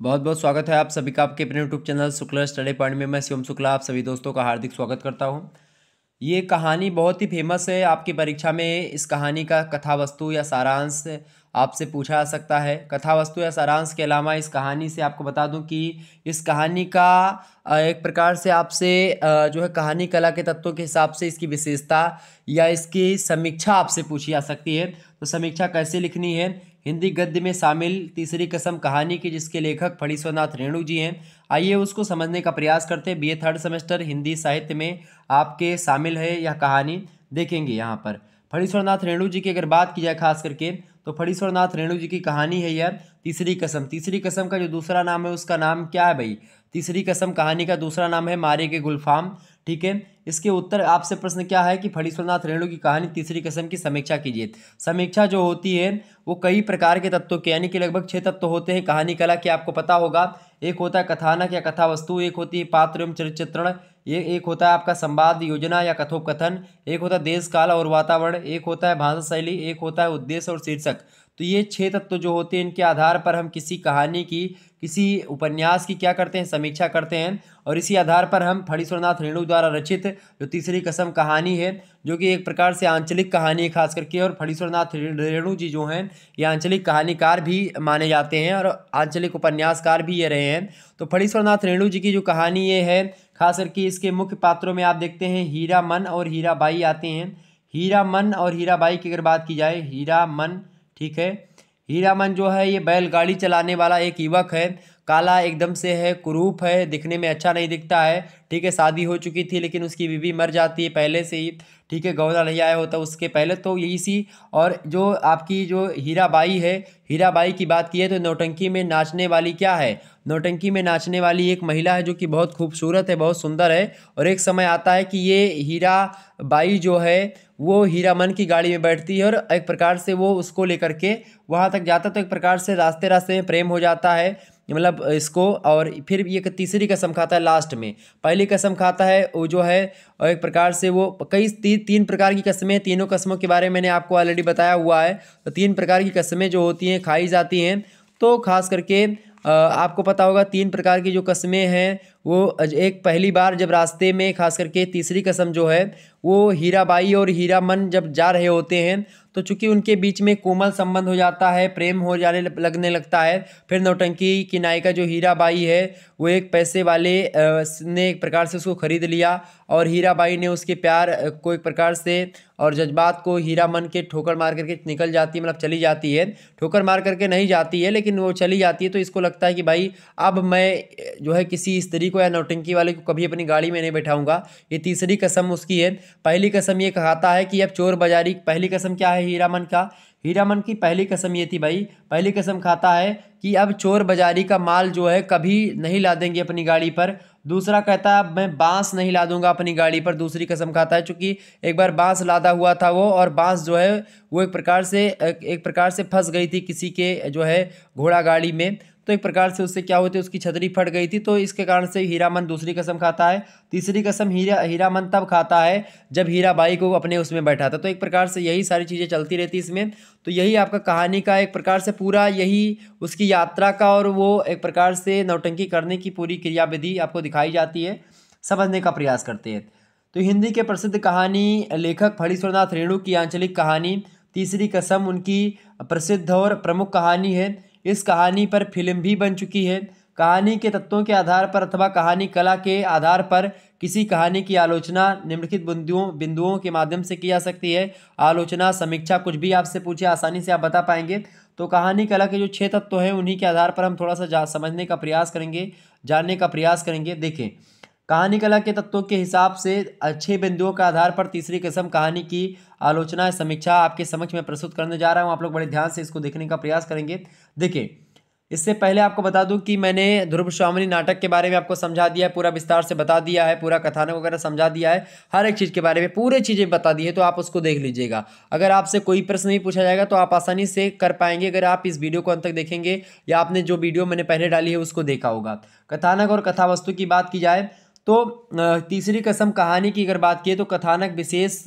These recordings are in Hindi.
बहुत बहुत स्वागत है आप सभी का आपके अपने YouTube channel Shukla study point में। मैं शिवम शुक्ला, आप सभी दोस्तों का हार्दिक स्वागत करता हूँ। ये कहानी बहुत ही फ़ेमस है। आपकी परीक्षा में इस कहानी का कथा वस्तु या सारांश आपसे पूछा जा सकता है। कथा वस्तु या सारांश के अलावा इस कहानी से आपको बता दूँ कि इस कहानी का एक प्रकार से आपसे जो है कहानी कला के तत्वों के हिसाब से इसकी विशेषता या इसकी समीक्षा आपसे पूछी जा सकती है। तो समीक्षा कैसे लिखनी है? हिंदी गद्य में शामिल तीसरी कसम कहानी की, जिसके लेखक फणीश्वरनाथ रेणु जी हैं। आइए उसको समझने का प्रयास करते हैं। बीए थर्ड सेमेस्टर हिंदी साहित्य में आपके शामिल है यह कहानी। देखेंगे यहाँ पर। फणीश्वरनाथ रेणु जी की अगर बात की जाए खास करके तो फणीश्वरनाथ रेणु जी की कहानी है यह तीसरी कसम। तीसरी कसम का जो दूसरा नाम है, उसका नाम क्या है भाई? तीसरी कसम कहानी का दूसरा नाम है मारे के गुलफाम। ठीक है? इसके उत्तर आपसे प्रश्न क्या है कि फणीश्वरनाथ रेणु की कहानी तीसरी किस्म की समीक्षा कीजिए। समीक्षा जो होती है, वो कई प्रकार के तत्वों के, यानी कि लगभग छह तत्व होते हैं, कहानी कला के आपको पता होगा। एक होता है कथानक या कथा वस्तु एक होती है पात्र एवं चरित्र चित्रण ये एक होता है आपका संवाद, योजना या कथोपकथन, एक होता है देश, काल और वातावरण, एक होता है भाषा शैली, एक होता है उद्देश्य और शीर्षक। तो ये छह तत्व जो होते हैं, इनके आधार पर हम किसी कहानी की किसी उपन्यास की क्या करते हैं, समीक्षा करते हैं। और इसी आधार पर हम फणीश्वरनाथ रेणु द्वारा रचित जो तीसरी कसम कहानी है, जो कि एक प्रकार से आंचलिक कहानी है खास करके, और फणीश्वरनाथ रेणु जी जो हैं, ये आंचलिक कहानीकार भी माने जाते हैं, और आंचलिक उपन्यासकार भी ये रहे हैं। तो फणीश्वरनाथ रेणु जी की जो कहानी ये है, खास करके इसके मुख्य पात्रों में आप देखते हैं, हीरा मन और हीरा बाई आते हैं। हीरा मन और हीरा बाई की अगर बात की जाए, हीरा मन, ठीक है? हीरामन जो है, ये बैलगाड़ी चलाने वाला एक युवक है। काला एकदम से है, कुरूप है, दिखने में अच्छा नहीं दिखता है। ठीक है, शादी हो चुकी थी, लेकिन उसकी बीवी मर जाती है पहले से ही। ठीक है गौना नहीं आया होता उसके पहले तो यही सी। और जो आपकी जो हीराबाई है, हीराबाई की बात की है तो नौटंकी में नाचने वाली क्या है? नौटंकी में नाचने वाली एक महिला है जो कि बहुत खूबसूरत है, बहुत सुंदर है। और एक समय आता है कि ये हीरा बाई जो है, वो हीरामन की गाड़ी में बैठती है और एक प्रकार से वो उसको लेकर के वहाँ तक जाता तो एक प्रकार से रास्ते रास्ते में प्रेम हो जाता है। मतलब इसको और फिर ये तीसरी कसम खाता है लास्ट में। पहली कसम खाता है वो जो है और एक प्रकार से वो कई ती, तीन प्रकार की कस्में तीनों कस्मों के बारे में मैंने आपको ऑलरेडी बताया हुआ है। तो तीन प्रकार की कस्में जो होती हैं खाई जाती हैं। तो खास करके आपको पता होगा तीन प्रकार की जो कस्में हैं वो एक पहली बार जब रास्ते में खास करके तीसरी कसम जो है वो हीराबाई और हीरामन जब जा रहे होते हैं तो चूँकि उनके बीच में कोमल संबंध हो जाता है, प्रेम हो जाने लगने लगता है, फिर नौटंकी की नायिका जो हीराबाई है, वो एक पैसे वाले ने एक प्रकार से उसको ख़रीद लिया और हीराबाई ने उसके प्यार को एक प्रकार से और जज्बात को हीरा मन के ठोकर मार करके निकल जाती है मतलब चली जाती है। ठोकर मार करके नहीं जाती है, लेकिन वो चली जाती है तो इसको लगता है कि भाई, अब मैं जो है किसी स्त्री को या नौटंकी वाले को कभी अपनी गाड़ी में नहीं बैठाऊँगा। ये तीसरी कसम उसकी है। पहली कसम ये कहता है कि अब चोर बाजारी, पहली कसम क्या है हीरामन का? हीरामन की पहली कसम ये थी भाई, पहली कसम खाता है कि अब चोर बाजारी का माल जो है कभी नहीं ला देंगे अपनी गाड़ी पर। दूसरा कहता है मैं बाँस नहीं ला दूँगा अपनी गाड़ी पर। दूसरी कसम खाता है, चूँकि एक बार बाँस लादा हुआ था वो, और बाँस जो है, वो एक प्रकार से, एक प्रकार से फंस गई थी किसी के, जो है, घोड़ा गाड़ी में। तो एक प्रकार से उससे क्या होती उसकी छतरी फट गई थी तो इसके कारण से हीरामन दूसरी कसम खाता है। तीसरी कसम हीरा, हीरामन तब खाता है, जब हीरा बाई को अपने उसमें बैठा था। तो एक प्रकार से यही सारी चीज़ें चलती रहती इसमें। तो यही आपका कहानी का एक प्रकार से पूरा यही उसकी यात्रा का और वो एक प्रकार से नौटंकी करने की पूरी क्रियाविधि आपको दिखाई जाती है। समझने का प्रयास करते हैं। तो हिंदी के प्रसिद्ध कहानी, लेखक फणीश्वरनाथ रेणु की आंचलिक कहानी, तीसरी कसम उनकी प्रसिद्ध और प्रमुख कहानी है। इस कहानी पर फ़िल्म भी बन चुकी है। कहानी के तत्वों के आधार पर अथवा कहानी कला के आधार पर किसी कहानी की आलोचना निम्नलिखित बिंदुओं बिंदुओं के माध्यम से की जा सकती है। आलोचना, समीक्षा कुछ भी आपसे पूछे, आसानी से आप बता पाएँगे। तो कहानी कला के जो छः तत्व हैं, उन्हीं के आधार पर हम थोड़ा सा समझने का प्रयास करेंगे, जानने का प्रयास करेंगे। देखें, कहानी कला के तत्वों के हिसाब से अच्छे बिंदुओं के आधार पर तीसरी किस्म कहानी की आलोचना, समीक्षा आपके समक्ष में प्रस्तुत करने जा रहा हूँ। आप लोग बड़े ध्यान से इसको देखने का प्रयास करेंगे। देखिए, इससे पहले आपको बता दूँ कि मैंने ध्रुव स्वामी नाटक के बारे में आपको समझा दिया है, पूरा विस्तार से बता दिया है, पूरा कथानक वगैरह समझा दिया है, हर एक चीज़ के बारे में पूरे चीज़ें बता दी है तो आप उसको देख लीजिएगा। अगर आपसे कोई प्रश्न नहीं पूछा जाएगा तो आप आसानी से कर पाएँगे। अगर आप इस वीडियो को अंत तक देखेंगे या आपने जो वीडियो मैंने पहले डाली है उसको देखा होगा। कथानक और कथा वस्तु की बात की जाए तो तीसरी कसम कहानी की अगर बात की तो कथानक विशेष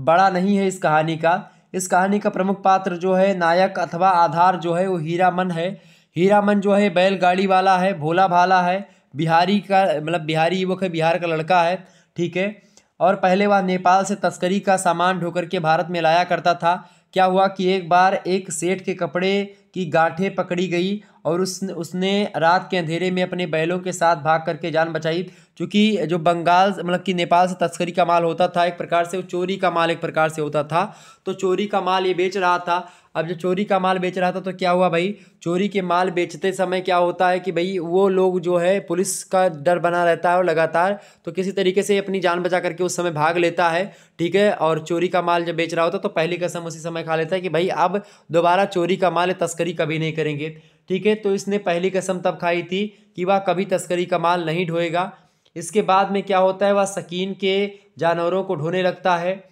बड़ा नहीं है इस कहानी का। इस कहानी का प्रमुख पात्र जो है, नायक अथवा आधार जो है, वो हीरामन है। हीरामन जो है, बैलगाड़ी वाला है, भोला भाला है, बिहारी का मतलब बिहारी युवक है बिहार का लड़का है, ठीक है? और पहले वह नेपाल से तस्करी का सामान ढोकर के भारत में लाया करता था। क्या हुआ कि एक बार एक सेठ के कपड़े की गांठें पकड़ी गई और उस, उसने रात के अंधेरे में अपने बैलों के साथ भाग करके जान बचाई, क्योंकि जो बंगाल मतलब कि नेपाल से तस्करी का माल होता था, एक प्रकार से वो चोरी का माल एक प्रकार से होता था तो चोरी का माल ये बेच रहा था। अब जब चोरी का माल बेच रहा था तो क्या हुआ भाई? चोरी के माल बेचते समय क्या होता है कि भाई, वो लोग जो है, पुलिस का डर बना रहता है और लगातार तो किसी तरीके से अपनी जान बचा करके उस समय भाग लेता है, ठीक है? और चोरी का माल जब बेच रहा होता तो पहली कसम उसी समय खा लेता है कि भाई, अब दोबारा चोरी का माल तस्करी कभी नहीं करेंगे। ठीक है तो इसने पहली कसम तब खाई थी कि वह कभी तस्करी का माल नहीं ढोएगा। इसके बाद में क्या होता है, वह सकीन के जानवरों को ढोने लगता है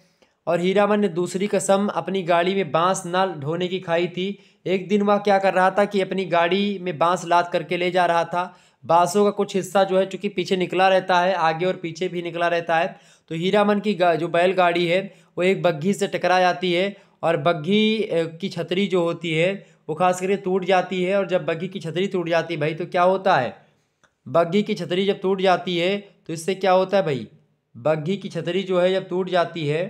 और हीरामन ने दूसरी कसम अपनी गाड़ी में बाँस न ढोने की खाई थी। एक दिन वह क्या कर रहा था कि अपनी गाड़ी में बाँस लाद करके ले जा रहा था। बांसों का कुछ हिस्सा जो है, चूँकि पीछे निकला रहता है, आगे और पीछे भी निकला रहता है तो हीरामन की जो बैलगाड़ी है, वो एक बग्घी से टकरा जाती है और बग्घी की छतरी जो होती है वो खास करके टूट जाती है और जब बग्घी की छतरी टूट जाती है भाई तो क्या होता है? बग्घी की छतरी जब टूट जाती है तो इससे क्या होता है भाई? बग्घी की छतरी जो है, जब टूट जाती है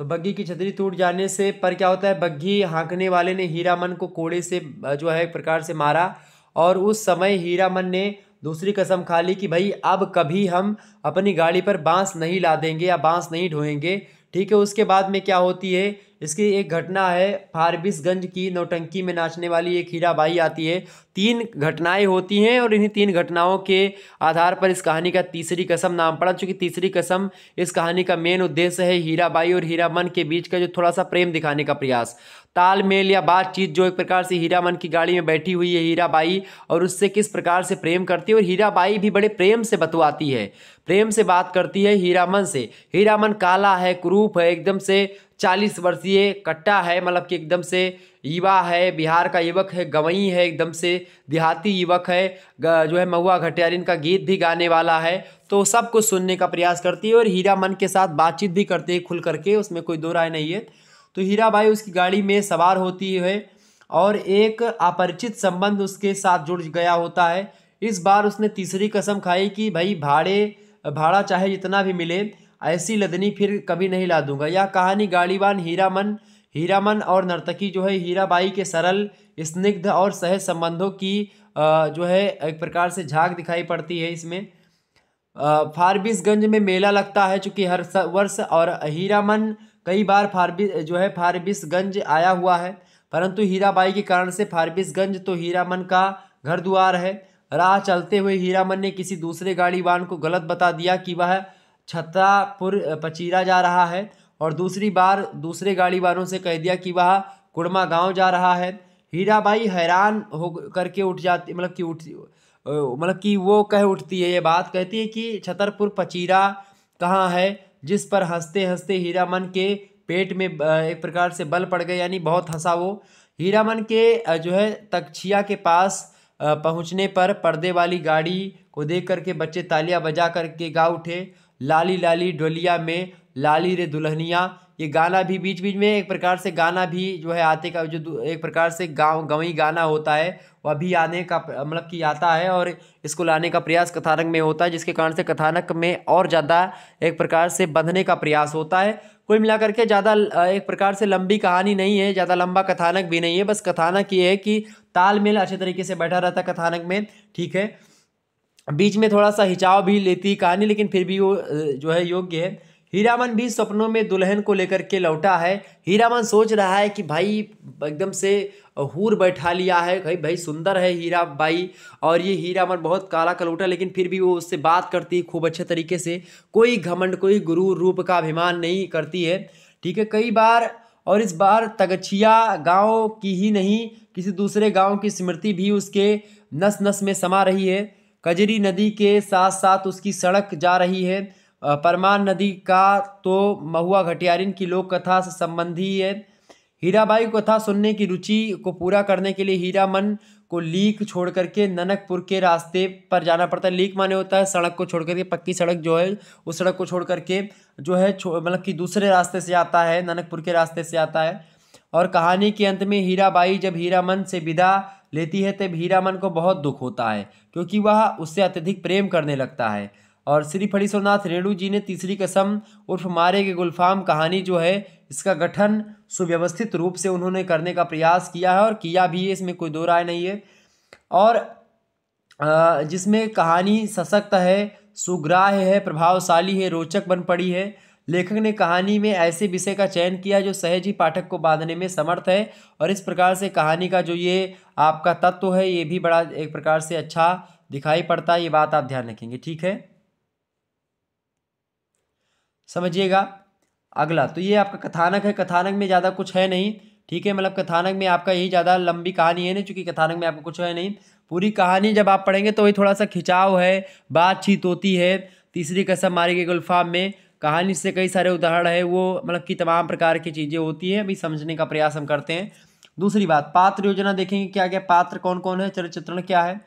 तो बग्घी की छतरी टूट जाने से पर क्या होता है? बग्घी हाँकने वाले ने हीरामन को कोड़े से जो है, एक प्रकार से मारा और उस समय हीरामन ने दूसरी कसम खा ली कि भाई, अब कभी हम अपनी गाड़ी पर बाँस नहीं ला देंगे या बाँस नहीं ढोएँगे। ठीक है, उसके बाद में क्या होती है? इसकी एक घटना है, फारबिसगंज की नौटंकी में नाचने वाली एक हीरा बाई आती है। तीन घटनाएँ होती हैं और इन्हीं तीन घटनाओं के आधार पर इस कहानी का तीसरी कसम नाम पड़ा, चूँकि तीसरी कसम इस कहानी का मेन उद्देश्य है हीराबाई और हीरामन के बीच का जो थोड़ा सा प्रेम दिखाने का प्रयास। तालमेल या बातचीत जो एक प्रकार से हीरामन की गाड़ी में बैठी हुई है हीराबाई, और उससे किस प्रकार से प्रेम करती है, और हीराबाई भी बड़े प्रेम से बतवाती है। प्रेम से बात करती है हीरामन से। हीरामन काला है, क्रूप है, एकदम से चालीस वर्षीय कट्टा है मतलब कि एकदम से युवा है, बिहार का युवक है, गवई है, एकदम से देहाती युवक है जो है महुआ घटियारिन का गीत भी गाने वाला है। तो सब कुछ सुनने का प्रयास करती है, और हीरा मन के साथ बातचीत भी करती है खुल करके, उसमें कोई दो राय नहीं है। तो हीरा बाई उसकी गाड़ी में सवार होती है और एक अपरिचित संबंध उसके साथ जुड़ गया होता है। इस बार उसने तीसरी कसम खाई कि भाई भाड़े, भाड़ा चाहे जितना भी मिले, ऐसी लदनी फिर कभी नहीं ला दूँगा। यह कहानी गाड़ीवान हीरामन हीरामन और नर्तकी जो है हीराबाई के सरल, स्निग्ध और सहज संबंधों की जो है, एक प्रकार से झाग दिखाई पड़ती है इसमें। फारबिसगंज में मेला लगता है चूँकि हर वर्ष और हीरामन कई बार फारबिस जो है फारबिसगंज आया हुआ है, परंतु हीराबाई के कारण से फारबिसगंज तो हीरामन का घर द्वार है। राह चलते हुए हीरामन ने किसी दूसरे गाड़ी वाहन को गलत बता दिया कि वह छतरापुर पचीरा जा रहा है और दूसरी बार दूसरे गाड़ी वालों से कह दिया कि वह कुड़मा गाँव जा रहा है। हीराबाई हैरान हो करके उठ जाती मतलब कि उठ मतलब कि वो कह उठती है, ये बात कहती है कि छतरपुर, पचीरा कहाँ है? जिस पर हँसते हँसते हीरामन के पेट में एक प्रकार से बल पड़ गए, यानी बहुत हंसा वो। हीरामन के जो है तक्षिया के पास पहुँचने पर पर्दे वाली गाड़ी को देख करके बच्चे तालियाँ बजा करके गा उठे। लाली लाली डोलिया में लाली रे दुल्हनिया ये गाना भी बीच बीच में एक प्रकार से गाना भी जो है आते का जो एक प्रकार से गाँव, गवई गाना होता है, वह भी आने का मतलब कि आता है और इसको लाने का प्रयास कथानक में होता है, जिसके कारण से कथानक में और ज़्यादा एक प्रकार से बंधने का प्रयास होता है। कुल मिलाकर के ज़्यादा एक प्रकार से लंबी कहानी नहीं है, ज़्यादा लंबा कथानक भी नहीं है, बस कथानक ये है कि तालमेल अच्छे तरीके से बैठा रहता कथानक में, ठीक है। बीच में थोड़ा सा हिचाव भी लेती कहानी, लेकिन फिर भी वो जो है योग्य है। हीरामन भी सपनों में दुल्हन को लेकर के लौटा है। हीरामन सोच रहा है कि भाई, एकदम से हूर बैठा लिया है। भाई भाई, सुंदर है हीरा बाई और ये हीरामन बहुत काला कलौटा, लेकिन फिर भी वो उससे बात करती है खूब अच्छे तरीके से। कोई घमंड, कोई गुरु रूप का अभिमान नहीं करती है। ठीक है, कई बार, और इस बार तगछिया गाँव की ही नहीं, किसी दूसरे गाँव की स्मृति भी उसके नस नस में समा रही है। कजरी नदी के साथ साथ उसकी सड़क जा रही है। परमान नदी का तो महुआ घटियारिन की लोक कथा से संबंधी है। हीराबाई कथा सुनने की रुचि को पूरा करने के लिए हीरामन को लीक छोड़ करके ननकपुर के रास्ते पर जाना पड़ता है। लीक माने होता है सड़क को छोड़ करके, पक्की सड़क जो है, उस सड़क को छोड़ करके जो है मतलब कि दूसरे रास्ते से आता है, ननकपुर के रास्ते से आता है। और कहानी के अंत में हीराबाई जब हीरामन से विदा लेती है, तब हीरामन को बहुत दुख होता है, क्योंकि वह उससे अत्यधिक प्रेम करने लगता है। और श्री फणीश्वरनाथ रेणु जी ने तीसरी कसम उर्फ़ मारे के गुलफाम कहानी जो है, इसका गठन सुव्यवस्थित रूप से उन्होंने करने का प्रयास किया है और किया भी है, इसमें कोई दो राय नहीं है। और जिसमें कहानी सशक्त है, सुग्राह्य है, प्रभावशाली है, रोचक बन पड़ी है। लेखक ने कहानी में ऐसे विषय का चयन किया जो सहज ही पाठक को बांधने में समर्थ है और इस प्रकार से कहानी का जो ये आपका तत्व है, ये भी बड़ा एक प्रकार से अच्छा दिखाई पड़ता है, ये बात आप ध्यान रखेंगे, ठीक है? समझिएगा। अगला तो ये आपका कथानक है। कथानक में ज़्यादा कुछ है नहीं, ठीक है? मतलब कथानक में आपका यही ज़्यादा लंबी कहानी है नहीं, चूँकि कथानक में आपको कुछ है नहीं। पूरी कहानी जब आप पढ़ेंगे तो वही थोड़ा सा खिंचाव है बातचीत होती है तीसरी कसम मारी गई गुल्फाम में। कहानी से कई सारे उदाहरण है, वो मतलब कि तमाम प्रकार की चीज़ें होती हैं, अभी समझने का प्रयास हम करते हैं। दूसरी बात, पात्र योजना देखेंगे क्या क्या पात्र कौन कौन है, चरित्र चित्रण क्या है?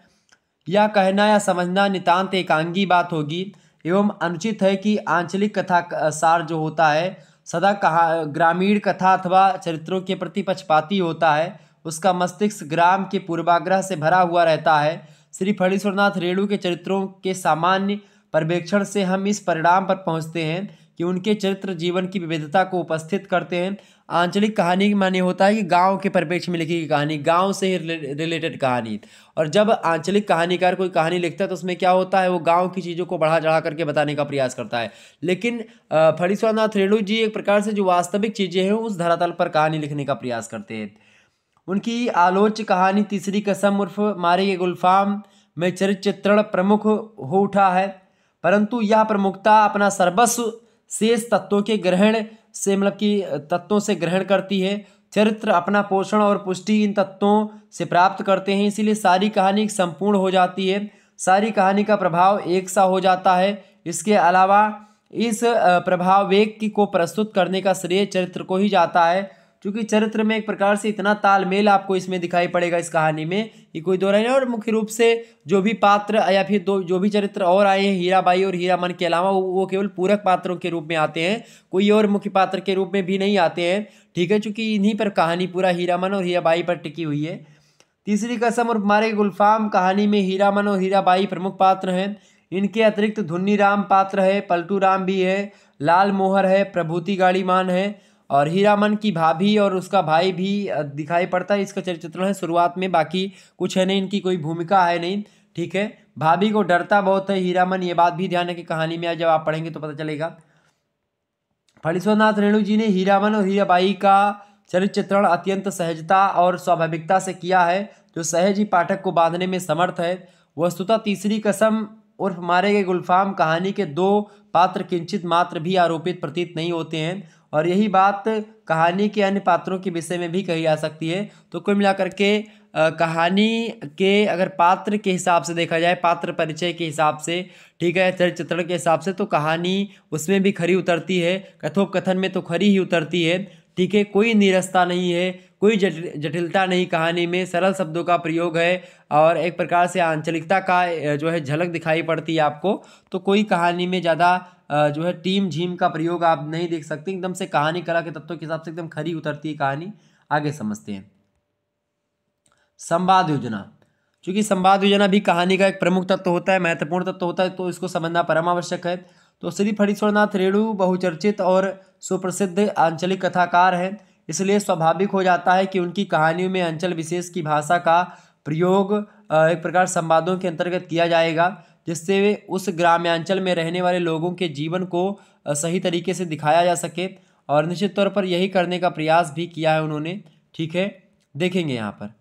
या कहना या समझना नितांत एकांगी बात होगी। एवं अनुचित है कि आंचलिक कथा सार जो होता है, सदा कहा, ग्रामीण कथा अथवा चरित्रों के प्रति पक्षपाती होता है, उसका मस्तिष्क ग्राम के पूर्वाग्रह से भरा हुआ रहता है। श्री फणीश्वरनाथ रेणु के चरित्रों के सामान्य पर्यवेक्षण से हम इस परिणाम पर पहुँचते हैं कि उनके चरित्र जीवन की विविधता को उपस्थित करते हैं। आंचलिक कहानी माने होता है कि गाँव के परिप्रेक्ष्य में लिखी गई कहानी, गाँव से ही रिलेटेड कहानी। और जब आंचलिक कहानीकार कोई कहानी लिखता है तो उसमें क्या होता है, वो गाँव की चीज़ों को बढ़ा चढ़ा करके बताने का प्रयास करता है। लेकिन फणीश्वरनाथ रेणु जी एक प्रकार से जो वास्तविक चीज़ें हैं, उस धरातल पर कहानी लिखने का प्रयास करते हैं। उनकी आलोच कहानी तीसरी कसम उर्फ़ मारे गुलफाम में चरित्र चित्रण प्रमुख हो उठा है। परंतु यह प्रमुखता अपना सर्वस्व शेष तत्वों के ग्रहण से मतलब कि तत्वों से ग्रहण करती है। चरित्र अपना पोषण और पुष्टि इन तत्वों से प्राप्त करते हैं, इसीलिए सारी कहानी संपूर्ण हो जाती है। सारी कहानी का प्रभाव एक सा हो जाता है। इसके अलावा इस प्रभाव वेग की को प्रस्तुत करने का श्रेय चरित्र को ही जाता है। क्योंकि चरित्र में एक प्रकार से इतना तालमेल आपको इसमें दिखाई पड़ेगा इस कहानी में कि कोई दो नहीं और मुख्य रूप से जो भी पात्र या फिर दो, जो भी चरित्र और आए हैं हीराबाई और हीरामन के अलावा, वो केवल पूरक पात्रों के रूप में आते हैं, कोई और मुख्य पात्र के रूप में भी नहीं आते हैं, ठीक है? चूँकि इन्हीं पर कहानी पूरा हीरामन और हीराबाई पर टिकी हुई है। तीसरी कसम और मारे गुलफाम कहानी में हीरामन और हीराबाई प्रमुख पात्र हैं। इनके अतिरिक्त धुन्नी राम पात्र है पलटू राम भी है, लाल मोहर है, प्रभूति गाड़ीमान है और हीरामन की भाभी और उसका भाई भी दिखाई पड़ता है इसका चरित्र है शुरुआत में, बाकी कुछ है नहीं, इनकी कोई भूमिका है नहीं, ठीक है। भाभी को डरता बहुत है हीरामन ये बात भी ध्यान कि कहानी में जब आप पढ़ेंगे तो पता चलेगा। फणीश्वरनाथ रेणु जी ने हीरामन और हीराबाई का चरित्र चित्रण अत्यंत सहजता और स्वाभाविकता से किया है, जो सहज ही पाठक को बांधने में समर्थ है। वस्तुतः तीसरी कसम उर्फ़ मारे गए गुलफाम कहानी के दो पात्र किंचित मात्र भी आरोपित प्रतीत नहीं होते हैं। और यही बात कहानी के अन्य पात्रों के विषय में भी कही जा सकती है। तो कुल मिलाकर के कहानी के अगर पात्र के हिसाब से देखा जाए, पात्र परिचय के हिसाब से, ठीक है चरित्र चित्रण के हिसाब से तो कहानी उसमें भी खरी उतरती है, कथोपकथन में तो खरी ही उतरती है। ठीक है, कोई निरस्ता नहीं है, कोई जटिलता नहीं कहानी में, सरल शब्दों का प्रयोग है और एक प्रकार से आंचलिकता का जो है झलक दिखाई पड़ती है आपको। तो कोई कहानी में ज़्यादा जो है टीम झीम का प्रयोग आप नहीं देख सकते, एकदम से कहानी कला के तत्वों के हिसाब से एकदम खरी उतरती है कहानी। आगे समझते हैं। संवाद योजना। क्योंकि संवाद योजना भी कहानी का एक प्रमुख तत्व होता है, महत्वपूर्ण तत्व होता है तो इसको समझना परम आवश्यक है। तो श्री फणीश्वरनाथ रेणु बहुचर्चित और सुप्रसिद्ध आंचलिक कथाकार हैं। इसलिए स्वाभाविक हो जाता है कि उनकी कहानियों में अंचल विशेष की भाषा का प्रयोग एक प्रकार संवादों के अंतर्गत किया जाएगा, जिससे उस ग्राम्यांचल में रहने वाले लोगों के जीवन को सही तरीके से दिखाया जा सके और निश्चित तौर पर यही करने का प्रयास भी किया है उन्होंने। ठीक है? देखेंगे यहाँ पर।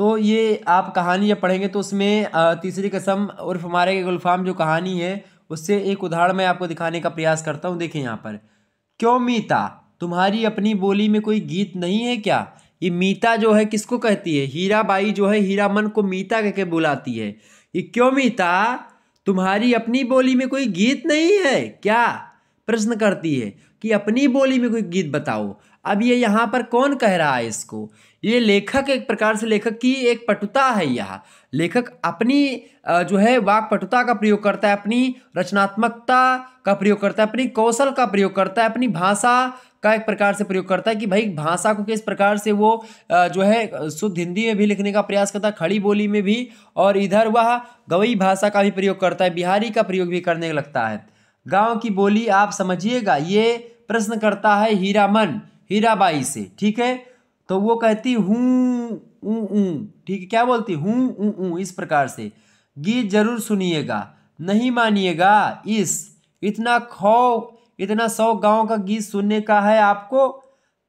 तो ये आप कहानी जब पढ़ेंगे तो उसमें तीसरी कसम उर्फ़ हमारे के गुलफाम जो कहानी है, उससे एक उदाहरण मैं आपको दिखाने का प्रयास करता हूँ। देखें यहाँ पर। क्यों मीता? तुम्हारी अपनी बोली में कोई गीत नहीं है क्या? ये मीता जो है किसको कहती है? हीरा बाई जो है हीरामन को मीता कह के बुलाती है। ये क्यों मीता? तुम्हारी अपनी बोली में कोई गीत नहीं है क्या? प्रश्न करती है कि अपनी बोली में कोई गीत बताओ। अब ये यहाँ पर कौन कह रहा है इसको? ये लेखक एक प्रकार से लेखक की एक पटुता है यह। लेखक अपनी जो है, वाक पटुता का प्रयोग करता है, अपनी रचनात्मकता का प्रयोग करता है, अपनी कौशल का प्रयोग करता है, अपनी भाषा का एक प्रकार से प्रयोग करता है कि भाई भाषा को किस प्रकार से वो जो है, शुद्ध हिंदी में भी लिखने का प्रयास करता है, खड़ी बोली में भी और इधर वह गवई भाषा का भी प्रयोग करता है, बिहारी का प्रयोग भी करने लगता है। गाँव की बोली आप समझिएगा, ये प्रश्न करता है हीरामन, हीराबाई से, ठीक है? तो वो कहती हूँ, ऊँ ठीक है, क्या बोलती? हूँ इस प्रकार से। गीत ज़रूर सुनिएगा, नहीं मानिएगा इस। इतना खौ, इतना सौ गाँव का गीत सुनने का है आपको,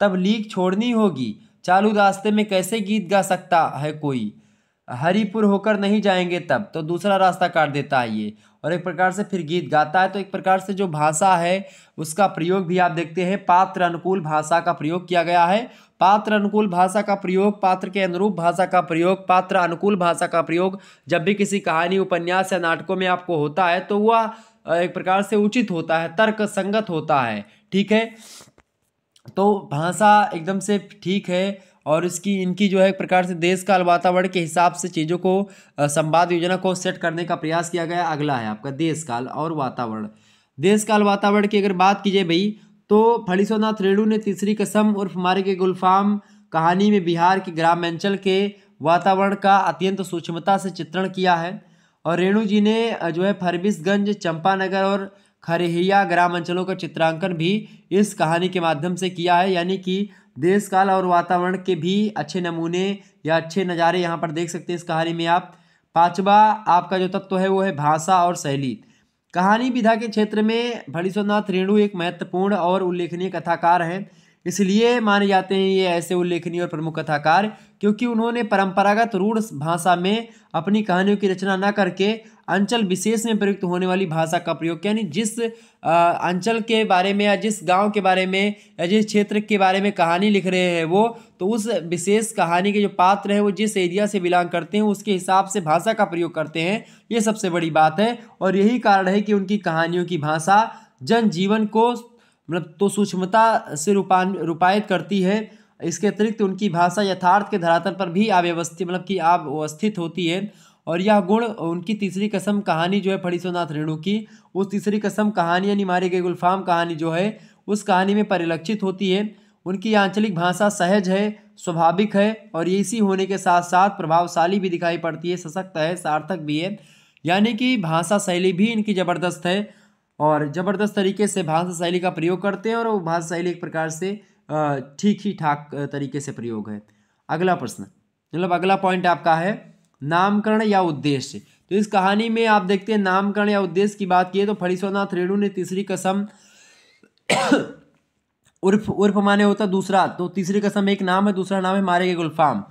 तब लीक छोड़नी होगी। चालू रास्ते में कैसे गीत गा सकता है कोई? हरिपुर होकर नहीं जाएँगे तब तो दूसरा रास्ता काट देता है ये। और एक प्रकार से फिर गीत गाता है तो एक प्रकार से जो भाषा है, उसका प्रयोग भी आप देखते हैं। पात्र अनुकूल भाषा का प्रयोग किया गया है। पात्र अनुकूल भाषा का प्रयोग पात्र के अनुरूप भाषा का प्रयोग, पात्र अनुकूल भाषा का प्रयोग, जब भी किसी कहानी, उपन्यास या नाटकों में आपको होता है तो वह एक प्रकार से उचित होता है तर्क संगत होता है। ठीक है? तो भाषा एकदम से ठीक है और इसकी, इनकी जो है एक प्रकार से देश काल वातावरण के हिसाब से चीज़ों को संवाद योजना को सेट करने का प्रयास किया गया अगला है आपका देश काल और वातावरण। देश काल वातावरण की अगर बात की जाए भाई तो फड़ीसोनाथ रेणु ने तीसरी कसम उर्फ़ मारे के गुलफाम कहानी में बिहार के ग्रामांचल के वातावरण का अत्यंत सूक्ष्मता से चित्रण किया है और रेणु जी ने जो है फरबिसगंज, चंपानगर और खरेहिया ग्राम अंचलों का चित्रांकन भी इस कहानी के माध्यम से किया है। यानी कि देश काल और वातावरण के भी अच्छे नमूने या अच्छे नज़ारे यहाँ पर देख सकते हैं इस कहानी में आप। पांचवा आपका जो तत्व तो है वो है भाषा और शैली। कहानी विधा के क्षेत्र में भड़ीश्वरनाथ रेणु एक महत्वपूर्ण और उल्लेखनीय कथाकार हैं। इसलिए माने जाते हैं ये ऐसे उल्लेखनीय और प्रमुख कथाकार, क्योंकि उन्होंने परंपरागत रूढ़ भाषा में अपनी कहानियों की रचना न करके अंचल विशेष में प्रयुक्त होने वाली भाषा का प्रयोग यानी जिस अंचल के बारे में या जिस गाँव के बारे में या जिस क्षेत्र के बारे में कहानी लिख रहे हैं वो तो उस विशेष कहानी के जो पात्र हैं वो जिस एरिया से बिलोंग करते हैं उसके हिसाब से भाषा का प्रयोग करते हैं। ये सबसे बड़ी बात है और यही कारण है कि उनकी कहानियों की भाषा जनजीवन को मतलब तो सूक्ष्मता से रूपान, रूपायित करती है। इसके अतिरिक्त उनकी भाषा यथार्थ के धरातल पर भी अव्यवस्थित मतलब कि अवस्थित होती है। और यह गुण उनकी तीसरी कसम कहानी जो है फड़ीसोनाथ रेणु की, उस तीसरी कसम कहानी यानी मारी गई गुलफाम कहानी जो है, उस कहानी में परिलक्षित होती है। उनकी आंचलिक भाषा सहज है, स्वाभाविक है और इसी होने के साथ साथ प्रभावशाली भी दिखाई पड़ती है, सशक्त है, सार्थक भी है। यानी कि भाषा शैली भी इनकी ज़बरदस्त है। और ज़बरदस्त तरीके से भाषा शैली का प्रयोग करते हैं और वो भाषा शैली एक प्रकार से ठीक ही ठाक तरीके से प्रयोग है। अगला प्रश्न मतलब अगला पॉइंट आपका है, नामकरण या उद्देश्य। तो इस कहानी में आप देखते हैं नामकरण या उद्देश्य की बात की तो फड़ीसोनाथ रेणु ने तीसरी कसम उर्फ़ उर्फ़ माने होता दूसरा तो तीसरी कसम एक नाम है, दूसरा नाम है मारे गए गुलफाम।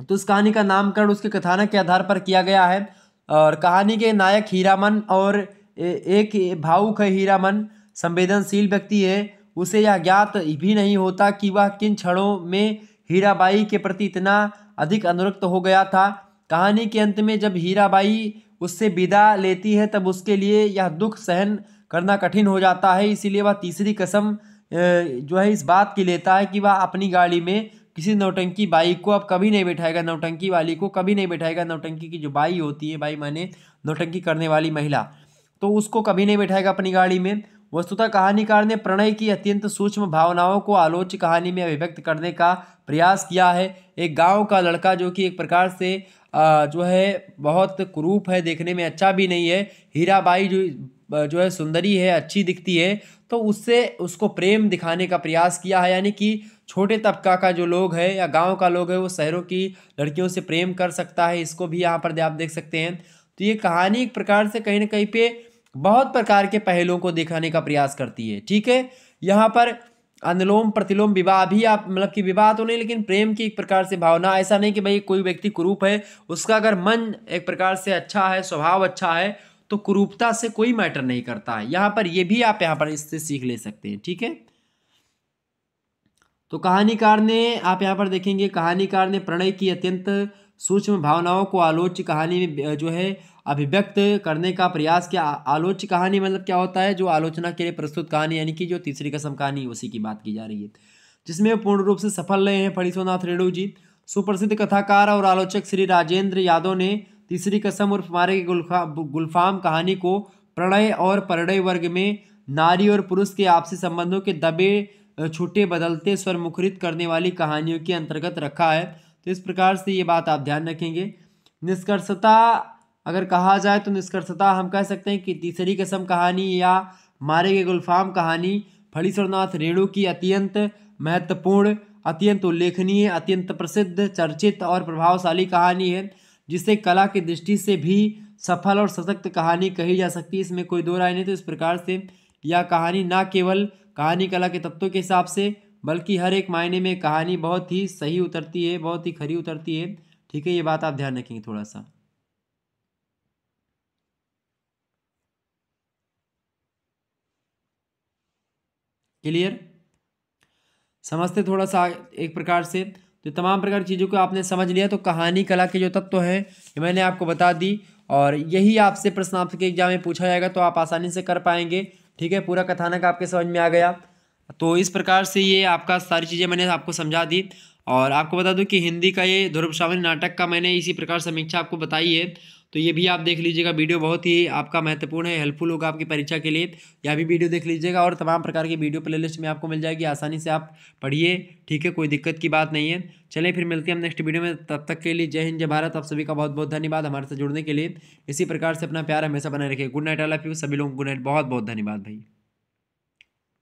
तो इस कहानी का नामकरण उसके कथानक के आधार पर किया गया है और कहानी के नायक हीरामन और एक भावुक है हीरामन संवेदनशील व्यक्ति है, उसे यह ज्ञात भी नहीं होता कि वह किन क्षणों में हीराबाई के प्रति इतना अधिक अनुरक्त हो गया था। कहानी के अंत में जब हीराबाई उससे विदा लेती है, तब उसके लिए यह दुख सहन करना कठिन हो जाता है। इसीलिए वह तीसरी कसम जो है इस बात की लेता है कि वह अपनी गाड़ी में किसी नौटंकी बाई को अब कभी नहीं बैठाएगा। नौटंकी वाली को कभी नहीं बैठाएगा। नौटंकी की जो बाई होती है, बाई माने नौटंकी करने वाली महिला। तो उसको कभी नहीं बैठाएगा अपनी गाड़ी में। वस्तुतः कहानीकार ने प्रणय की अत्यंत सूक्ष्म भावनाओं को आलोच्य कहानी में अभिव्यक्त करने का प्रयास किया है। एक गाँव का लड़का जो कि एक प्रकार से जो है, बहुत कुरूप है, देखने में अच्छा भी नहीं है। हीराबाई जो जो है, सुंदरी है, अच्छी दिखती है। तो उससे, उसको प्रेम दिखाने का प्रयास किया है। यानी कि छोटे तबका का जो लोग है या गाँव का लोग है, वो शहरों की लड़कियों से प्रेम कर सकता है। इसको भी यहाँ पर आप देख सकते हैं। तो ये कहानी एक प्रकार से कहीं ना कहीं पे बहुत प्रकार के पहलुओं को दिखाने का प्रयास करती है, ठीक है? यहाँ पर अनुलोम प्रतिलोम विवाह भी आप मतलब कि विवाह तो नहीं, लेकिन प्रेम की एक प्रकार से भावना, ऐसा नहीं कि भाई कोई व्यक्ति कुरूप है, उसका अगर मन एक प्रकार से अच्छा है, स्वभाव अच्छा है तो कुरूपता से कोई मैटर नहीं करता है। यहाँ पर ये भी आप यहाँ पर इससे सीख ले सकते हैं, ठीक है? तो कहानीकार ने, आप यहाँ पर देखेंगे, कहानीकार ने प्रणय की अत्यंत सूक्ष्म भावनाओं को आलोच्य कहानी में जो है, अभिव्यक्त करने का प्रयास किया। आलोच्य कहानी मतलब क्या होता है? जो आलोचना के लिए प्रस्तुत कहानी, यानी कि जो तीसरी कसम कहानी, उसी की बात की जा रही है। जिसमें पूर्ण रूप से सफल रहे हैं फणीसोनाथ रेणु जी सुप्रसिद्ध कथाकार और आलोचक श्री राजेंद्र यादव ने तीसरी कसम उर्फ़ मारे के गुलफाम कहानी को प्रणय और परडय वर्ग में नारी और पुरुष के आपसी संबंधों के दबे छूटे बदलते स्वर मुखरित करने वाली कहानियों के अंतर्गत रखा है। तो इस प्रकार से ये बात आप ध्यान रखेंगे। निष्कर्षता, अगर कहा जाए तो निष्कर्षता हम कह सकते हैं कि तीसरी कसम कहानी या मारे गए गुलफाम कहानी फणीश्वरनाथ रेणु की अत्यंत महत्वपूर्ण, अत्यंत उल्लेखनीय, अत्यंत प्रसिद्ध, चर्चित और प्रभावशाली कहानी है, जिसे कला की दृष्टि से भी सफल और सशक्त कहानी कही जा सकती है। इसमें कोई दो राय नहीं तो इस प्रकार से यह कहानी ना केवल कहानी कला के तत्वों के हिसाब से बल्कि हर एक मायने में कहानी बहुत ही सही उतरती है, बहुत ही खरी उतरती है। ठीक है, ये बात आप ध्यान रखेंगे थोड़ा सा क्लियर? समझते थोड़ा सा एक प्रकार से। तो तमाम प्रकार की चीज़ों को आपने समझ लिया तो कहानी, कला के जो तत्व तो हैं, ये मैंने आपको बता दी। और यही आपसे प्रश्न आपके एग्ज़ाम में पूछा जाएगा तो आप आसानी से कर पाएँगे। ठीक है, पूरा कथानक आपके समझ में आ गया। तो इस प्रकार से ये आपका सारी चीज़ें मैंने आपको समझा दी। और आपको बता दूँ कि हिंदी का ये ध्रुव नाटक का मैंने इसी प्रकार समीक्षा आपको बताई है। तो ये भी आप देख लीजिएगा, वीडियो बहुत ही आपका महत्वपूर्ण है हेल्पफुल होगा आपकी परीक्षा के लिए। यह भी वीडियो देख लीजिएगा और तमाम प्रकार की वीडियो प्लेलिस्ट में आपको मिल जाएगी, आसानी से आप पढ़िए, ठीक है, कोई दिक्कत की बात नहीं है। चलिए फिर मिलते हैं हम नेक्स्ट वीडियो में, तब तक के लिए जय हिंद, जय भारत। आप सभी का बहुत बहुत धन्यवाद हमारे साथ जुड़ने के लिए। इसी प्रकार से अपना प्यार हमेशा बनाए रखिए। Good night I love you सभी लोगों को गुड नाइट बहुत बहुत धन्यवाद भाई।